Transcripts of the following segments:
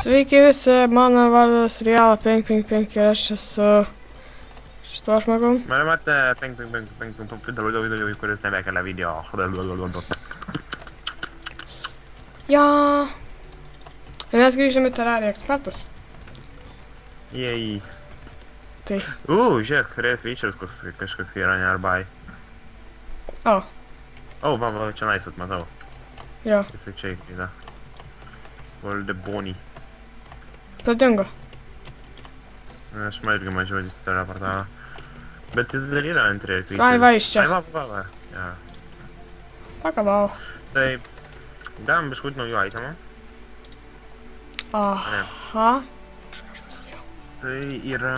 Sveiki visi, mano vardas Real 555 ir aš esu šituo žmogum. Mane matė 555 video, kuris nebekelia video. Ja. Ir mes grįžėme į Terraria ekspertus. Jei. Tai, U, žiūrėk, rare features koks, kažkoks yra nearbai. o, O, va, va, čia naisut matau. jo, Jisai čia yra. Volde Boni. pradingo. Aš man irgi mažiau jis portalą. Bet jis dar yra ant rare features. Ai, va, iš čia. Ai, va, va, va. Ja. Pakavau. Tai, galim biškut naujų itemų. Aha. Tai yra,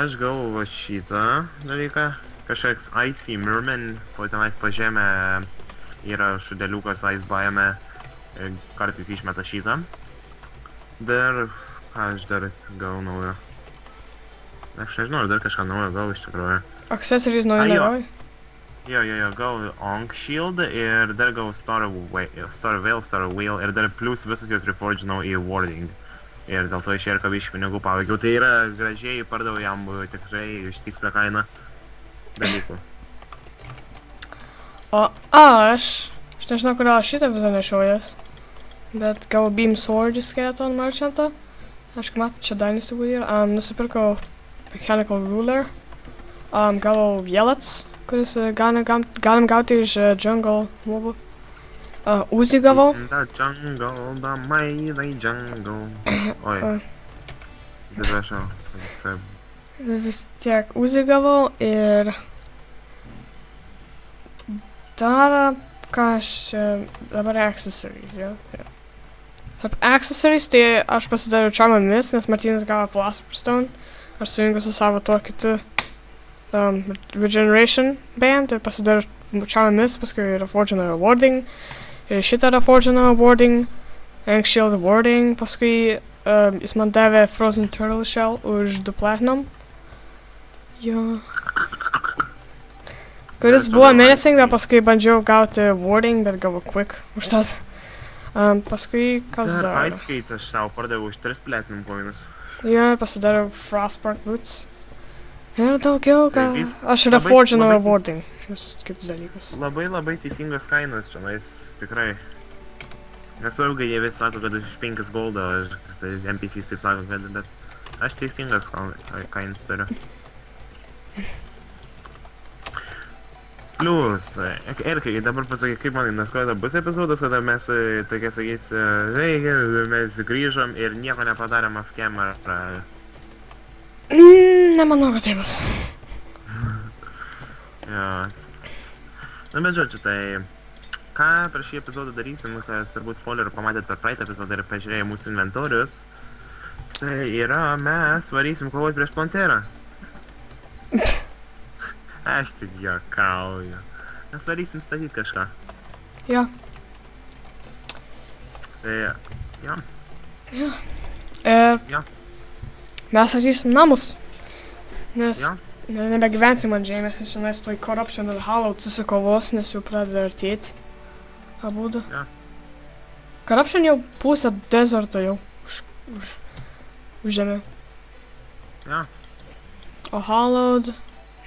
aš gavau va šitą dalyką. Kažkoks Icy Merman, po tenais pažemė yra šudeliukas Ice Biome, e, kartais išmeta šitą. Dar, aš dar gavau naujo. Aš nežinau, ar dar kažką naujo gavau iš tikrųjų. Accessories naujo Ai, jo. negavai? Jo, jo, jo, gavau Onk Shield ir dar gavau Star, Whale, Star Whale ir dar plus visus juos reforginau į Warding. Ir dėl to išėjo iš pinigų paveikiau. Tai yra gražiai pardaviau jam uh, tikrai iš tikslę kainą dalykų. O aš, aš nežinau, kodėl aš šitą visą nešiojas. Bet gavau Beam Sword Skeleton Merchantą. Aš kaip matot, čia Dynasty Wood yra. Um, nusipirkau Mechanical Ruler. Um, gavau Jelats, kuris uh, galim, gam, galim gauti iš uh, Jungle mobų. Uh, Uzi gavau. In the jungle, the mighty jungle. Oi. Oi. Atsiprašau. Vis tiek Uzi gavau ir dar ką aš dabar accessories, jo. jo. Tarp accessories tai aš pasidariau Miss, nes Martynas gavo Philosopher Stone. Aš sujungiu su savo tuo kitu um, Regeneration band ir pasidariau Miss, paskui yra Fortune Rewarding. Ir šitą yra Fortune Rewarding. Rank Shield Rewarding, paskui um, jis man davė Frozen Turtle Shell už 2 platinum. Jo. Kuris buvo menacing, bet paskui bandžiau gauti warding, bet gavau quick už tą. Um, paskui kas Dar dar? Ice Skates aš tau pardaviau už 3 platinum coinus. Jo, pasidariau Frostbark boots. Ir daugiau, Tai gal... vis- Aš labai rewarding. Vis kitus dalykus. Labai labai teisingas kainas čia, nais tikrai. Nesvarbu, kad jie vis sako, kad už 5 goldo, aš, tai NPCs taip sako, kad, bet aš teisingas kainas turiu. Plius, Erkai, dabar pasakyk, kaip manai, nes kada bus epizodas, kada mes e, tokie sakys, reikia, mes grįžom ir nieko nepadarėm off camera. Mm, nemanau, kad tai bus. Jo. Na bet žodžiu, tai ką per šį epizodą darysim, kas turbūt spoilerių pamatėt per praeitą epizodą ir pažiūrėję mūsų inventorius, tai yra mes varysim kovoti prieš Panterą. Aš tik juokauju. Mes varysim statyti kažką. Jo. Tai, jo, Ir Jo. mes ateisim namus. Nes jo, ne, nebegyvensim ant žemės, nes šiandien toj Corruption ir Hallowed susikovos, nes jau pradeda artėti. Abudu. Jo. Corruption jau pusę deserto jau už, už, užėmė. jo. O Hallowed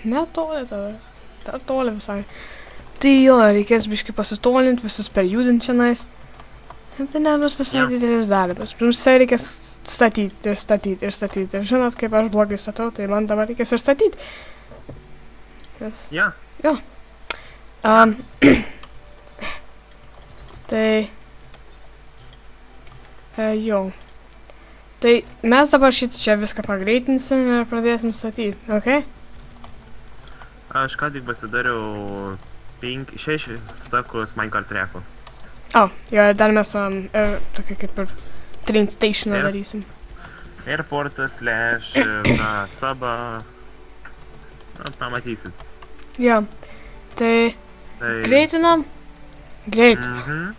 netoli tada. Dar toli visai. Tai jo, reikės biškai pasitolinti, visus perjudinti šiandien. Ir tai nebus visai Jo. didelis darbas. Mums visai reikės statyti ir statyti ir statyti. Ir žinot, kaip aš blogai statau, tai man dabar reikės ir statyti. Nes, Ja, um, tai... E, jau. Tai mes dabar šitą čia viską pagreitinsim ir pradėsim statyti, ok? Aš ką tik pasidariau 6 stakus Minecraft trackų. O, jo, dar mes um, ir tokį kaip ir train stationą Ir? darysim. Airportas, slash, na, saba. Na, pamatysit. Jo, tai Tai... greitinam. Greit. Mhm.